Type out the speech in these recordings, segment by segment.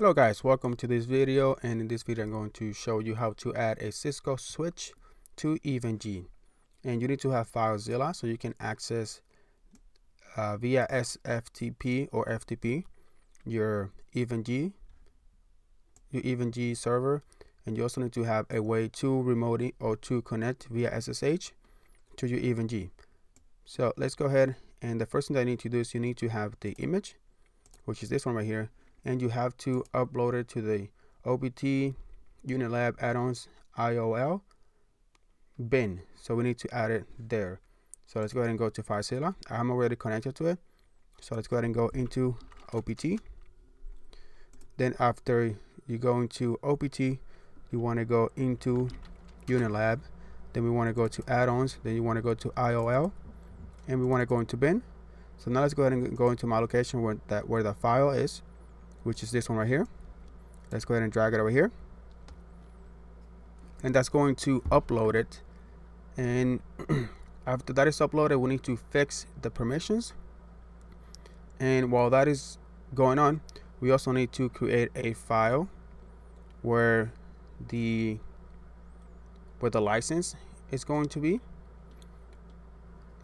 Hello guys, welcome to this video and in this video I'm going to show you how to add a Cisco switch to EVE-NG and you need to have FileZilla so you can access uh, via SFTP or FTP your EVE-NG your EVE-NG server. And you also need to have a way to remote or to connect via SSH to your EVE-NG. So let's go ahead and the first thing that I need to do is you need to have the image which is this one right here and you have to upload it to the OPT Unetlab add-ons IOL bin. So we need to add it there. So let's go ahead and go to FileZilla. I'm already connected to it. So let's go ahead and go into OPT. Then after you go into OPT, you want to go into Unetlab. Then we want to go to add-ons. Then you want to go to IOL. And we want to go into bin. So now let's go ahead and go into my location where that where the file is which is this one right here. Let's go ahead and drag it over here. And that's going to upload it. And after that is uploaded, we need to fix the permissions. And while that is going on, we also need to create a file where the where the license is going to be.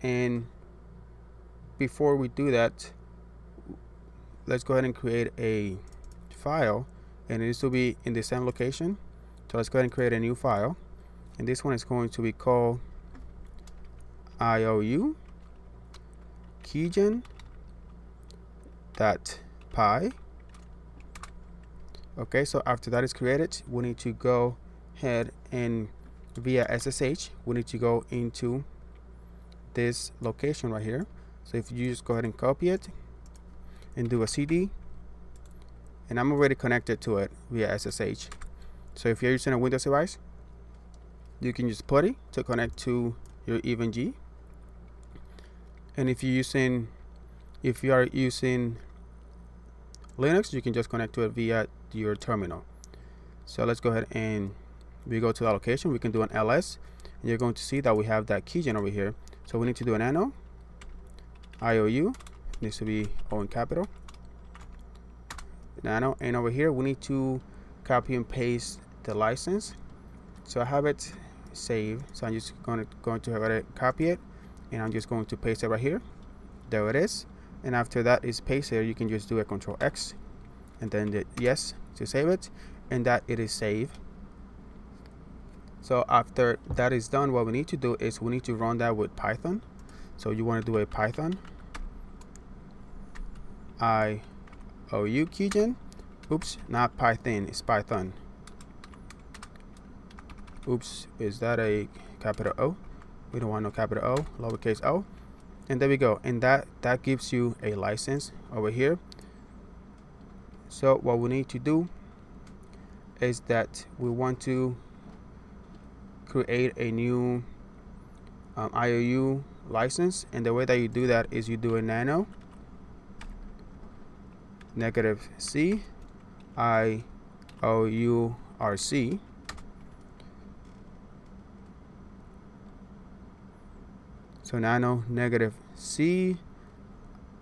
And before we do that, let's go ahead and create a file and it needs to be in the same location. So let's go ahead and create a new file and this one is going to be called iou keygen dot py okay so after that is created we need to go ahead and via SSH we need to go into this location right here. So if you just go ahead and copy it and do a CD and I'm already connected to it via SSH so if you're using a Windows device you can use PuTTY to connect to your EVE-NG and if you're using if you are using Linux you can just connect to it via your terminal. So let's go ahead and we go to the location. We can do an ls and you're going to see that we have that keygen over here. So we need to do an nano iou needs to be all in capital nano and over here we need to copy and paste the license. So I have it saved. So I'm just going to going to have it copy it and I'm just going to paste it right here. There it is. And after that is pasted you can just do a control X and then the yes to save it and that it is saved. So after that is done what we need to do is we need to run that with Python. So you want to do a Python I O U keygen. Oops, not Python, it's Python. Oops, is that a capital O? We don't want no capital O, lowercase o. And there we go. And that, that gives you a license over here. So what we need to do is that we want to create a new um, IOU license. And the way that you do that is you do a nano negative C. I O U R C. So nano negative C.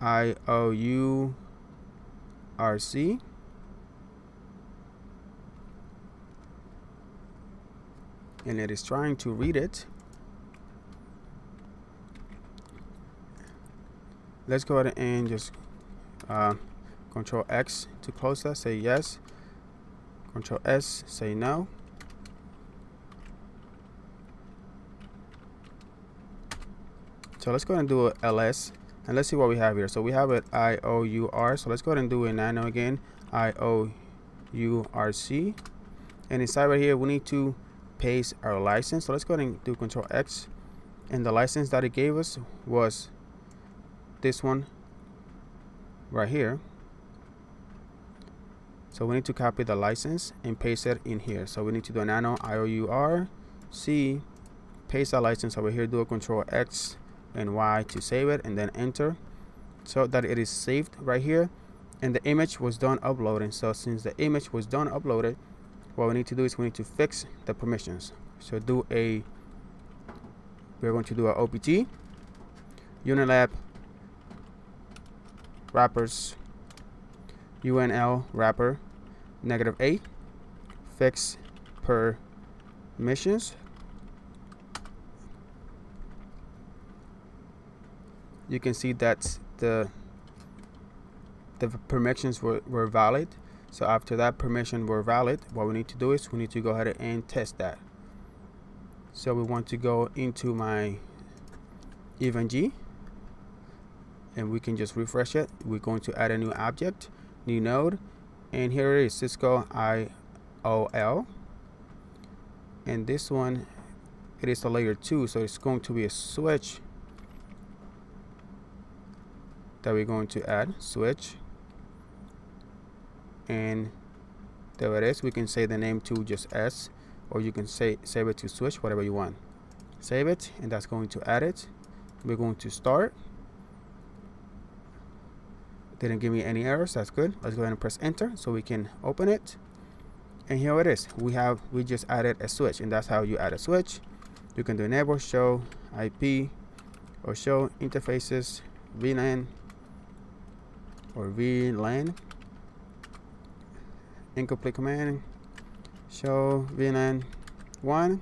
I O U R C. And it is trying to read it. Let's go ahead and just uh, Control X to close that, say yes. Control S, say no. So let's go ahead and do a ls and let's see what we have here. So we have it IOUR. So let's go ahead and do a nano again. IOURC. And inside right here, we need to paste our license. So let's go ahead and do Control X. And the license that it gave us was this one right here. So we need to copy the license and paste it in here. So we need to do a nano IOUR C, paste the license over here, do a control X and Y to save it and then enter so that it is saved right here and the image was done uploading. So since the image was done uploaded, what we need to do is we need to fix the permissions. So do a, we're going to do a OPT, Unetlab, wrappers, UNL wrapper negative 8 fix permissions. You can see that the the permissions were, were valid. So after that permission were valid what we need to do is we need to go ahead and test that. So we want to go into my EVE-NG and we can just refresh it. We're going to add a new object new node and here it is Cisco IOL and this one it is a layer 2 so it's going to be a switch that we're going to add switch. And there it is we can say the name to just s or you can say save it to switch whatever you want. Save it and that's going to add it. We're going to start didn't give me any errors that's good. Let's go ahead and press enter so we can open it. And here it is. We have we just added a switch and that's how you add a switch. You can do enable show IP or show interfaces VLAN or VLAN incomplete command show VLAN 1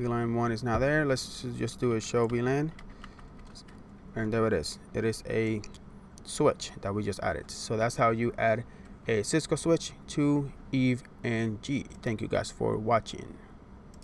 VLAN 1 is now there. Let's just do a show VLAN and there it is. It is a switch that we just added. So that's how you add a Cisco switch to Eve and G. Thank you guys for watching